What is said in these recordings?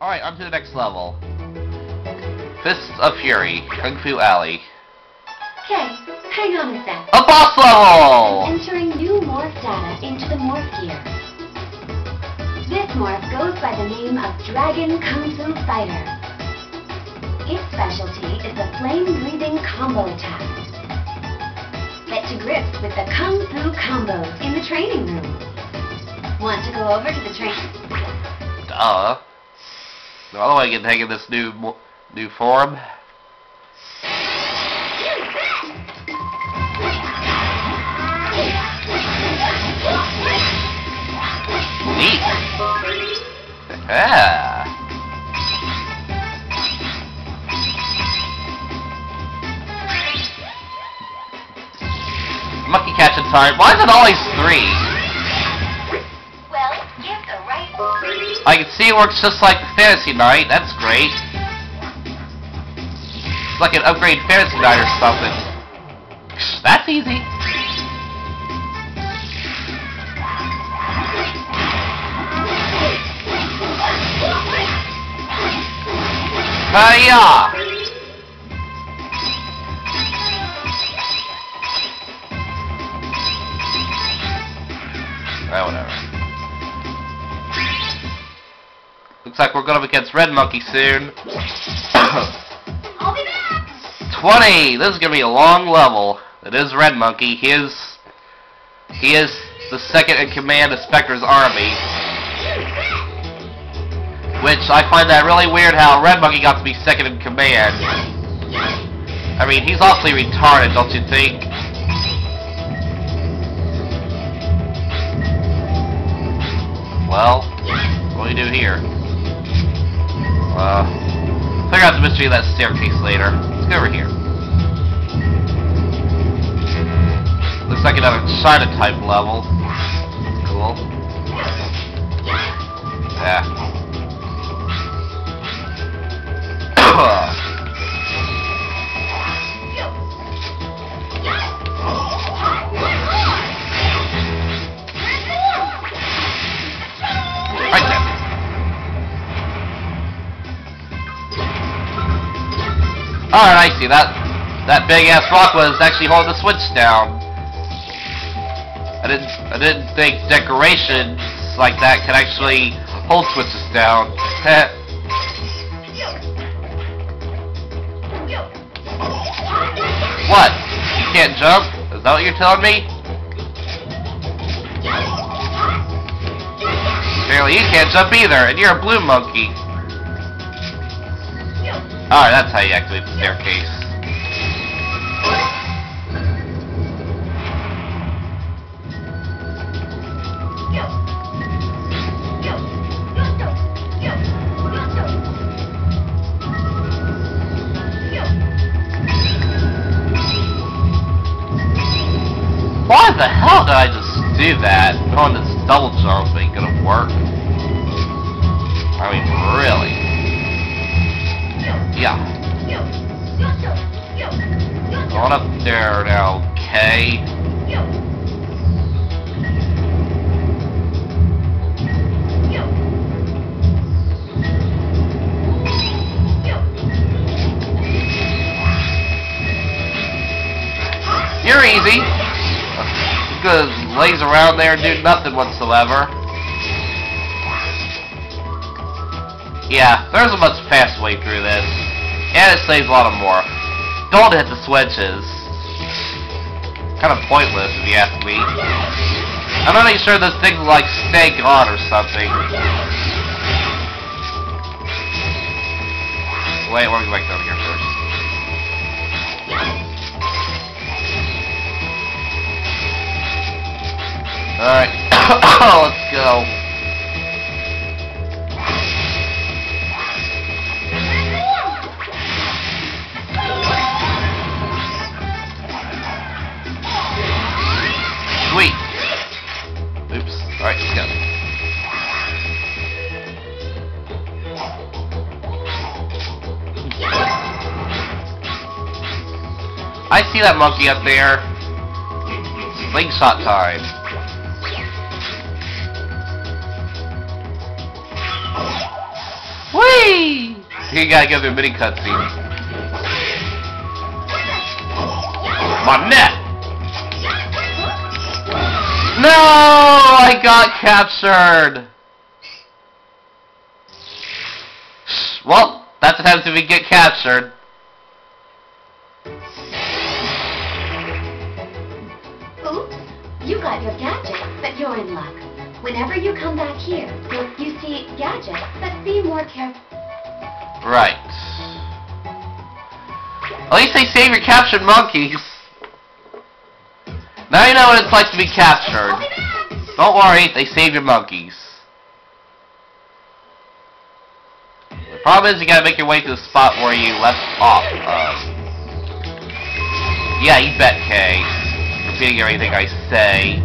Alright, on to the next level. Fists of Fury, Kung Fu Alley. Okay, hang on a sec. A boss level! I'm Entering new morph data into the morph gear. This morph goes by the name of Dragon Kung Fu Fighter. Its specialty is the flame-breathing combo attack. Get to grips with the Kung Fu combos in the training room. Want to go over to the train? Duh. How do I get taking this new new form? Neat. Yeah. Monkey catching time. Why is it always three? I can see it works just like Fantasy Knight. That's great. It's like an upgrade Fantasy Knight or something. That's easy. Hiya! We're going up against Red Monkey soon. I'll be back! 20! This is going to be a long level. It is Red Monkey. He is... He is the second in command of Specter's army. Which, I find that really weird how Red Monkey got to be second in command. I mean, he's awfully retarded, don't you think? Well, what do we do here? Uh, figure out the mystery of that staircase later. Let's go over here. Looks like another China type level. Alright, I see. That that big ass rock was actually holding the switch down. I didn't I didn't think decorations like that could actually hold switches down. what? You can't jump? Is that what you're telling me? Apparently you can't jump either, and you're a blue monkey. Alright, that's how you activate the staircase. Why the hell did I just do that? Going this double jump ain't gonna work. Going up there now, K. You're easy. Just lays around there and do nothing whatsoever. Yeah, there's a much fast way through this. And it saves a lot of more. Don't hit the switches. Kind of pointless if you ask me. I'm not even sure this thing's like snake on or something. Wait, we're going back down here first. Alright. Let's go. I see that monkey up there. Slingshot time. Whee! You gotta go through a mini cutscene. My net! No! I got captured! Well, that's what happens if we get captured. You got your gadget, but you're in luck. Whenever you come back here, you'll, see gadget, but be more careful. Right. At least they save your captured monkeys. Now you know what it's like to be captured. Don't worry, they save your monkeys. The problem is you gotta make your way to the spot where you left off. Um, yeah, you bet, Kay. Repeating anything I say.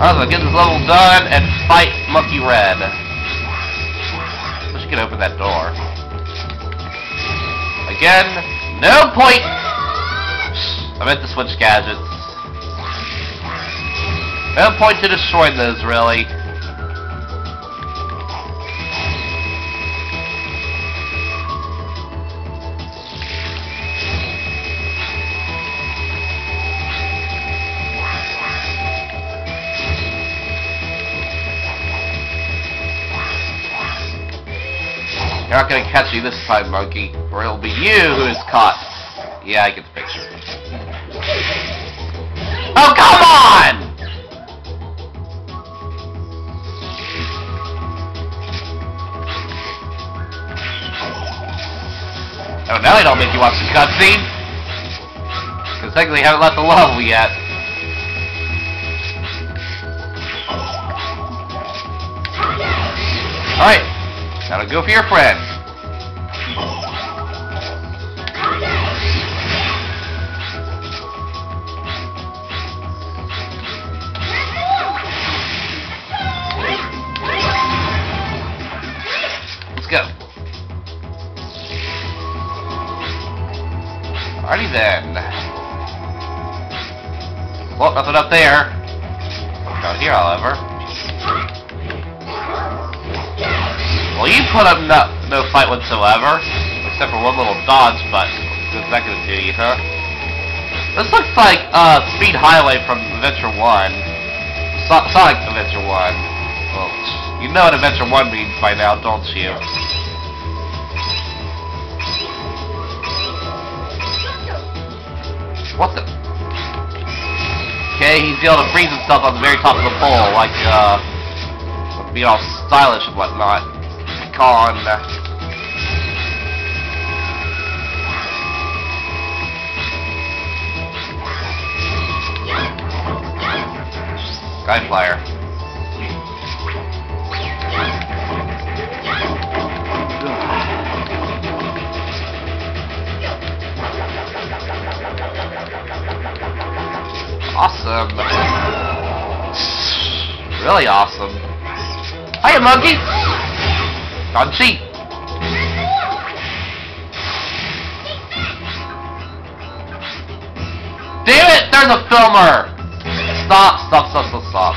Alright, so get this level done and fight Monkey Red. Let's get open that door. Again, no point! I meant to switch gadgets. No point to destroy those, really. You're not gonna catch me this time, monkey, or it'll be you who is caught. Yeah, I get the picture. Oh, come on! Oh, now they don't make you watch the cutscene. Because technically, haven't left the level yet. Alright, now go for your friend. Nothing up there. Down here, however. Well, you put up no, no fight whatsoever, except for one little dodge, but what's that gonna do you, huh? This looks like uh, Speed Highway from Adventure 1. So Sonic Adventure 1. Well, you know what Adventure 1 means by now, don't you? What the? Okay, he's able to freeze himself on the very top of the pole, like, uh, being all stylish and whatnot. Con. Sky Flyer. Awesome. Really awesome. Hiya, monkey! Don't! Damn it! There's a filmer! Stop, stop, stop, stop, stop.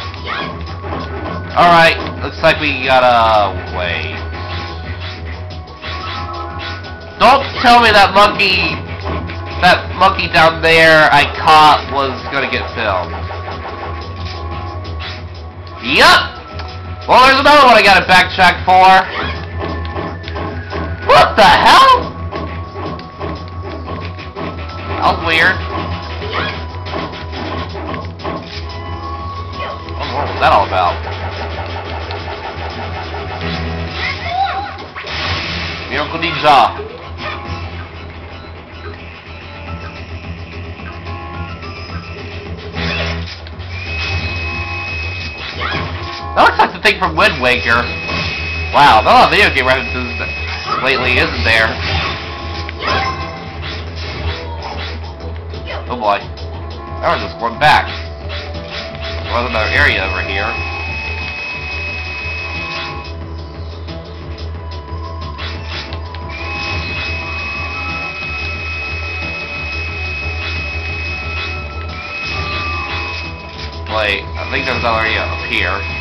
Alright, looks like we gotta wait. Don't tell me that monkey, that monkey down there I caught was gonna get filmed. Yup! Well, there's another one I gotta backtrack for. What the hell? That was weird. What was that all about? Miracle Ninja. thing from Wind Waker. Wow, a lot of video game references lately, isn't there? Oh boy. that was just one back. There was another area over here. Wait, I think there's another area up here.